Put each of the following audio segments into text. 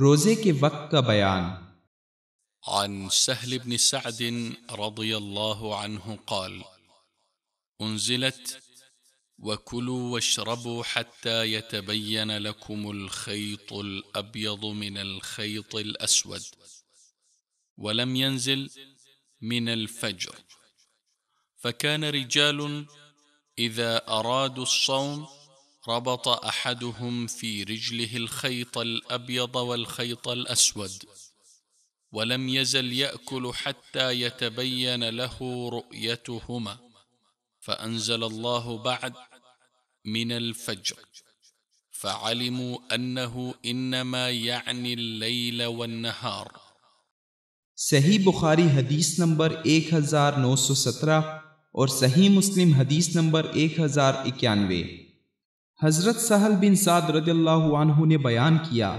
روزے کے وقت کا بیان۔ عن سهل بن سعد رضي الله عنه قال انزلت وكلوا واشربوا حتى يتبين لكم الخيط الابيض من الخيط الاسود ولم ينزل من الفجر. فكان رجال إذا أرادوا الصوم ربط أحدهم في رجله الخيط الأبيض والخيط الأسود ولم يزل يأكل حتى يتبين له رؤيتهما فأنزل الله بعد من الفجر. فعلموا أنه إنما يعني الليل والنهار. صحيح بخاري حديث نمبر 1917 اور صحيح مسلم حديث نمبر 1091 हज़रत सहल बिन साद रदल्लाहु ने बयान किया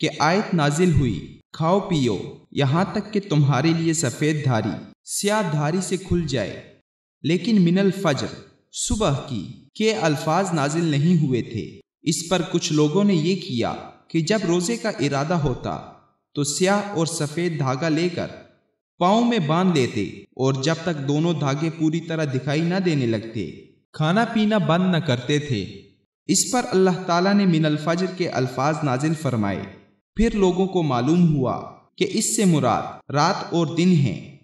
कि आयत नाजिल हुई, खाओ पियो, यहाँ तक कि तुम्हारे लिए सफ़ेद धारी, स्याह धारी से खुल जाए। लेकिन मिनल फजर, सुबह की, के अल्फाज नाजिल नहीं हुए थे। इस पर कुछ लोगों ने यह किया कि जब रोज़े का इरादा होता तो स्याह और सफ़ेद धागा लेकर پاؤں میں باندھ لیتے اور جب تک دونوں دھاگے پوری طرح دکھائی نہ دینے لگتے، کھانا پینا بند نہ کرتے تھے اس پر اللہ تعالیٰ نے من الفجر کے الفاظ نازل فرمائے۔ پھر لوگوں کو معلوم ہوا کہ اس سے مراد رات اور دن ہیں۔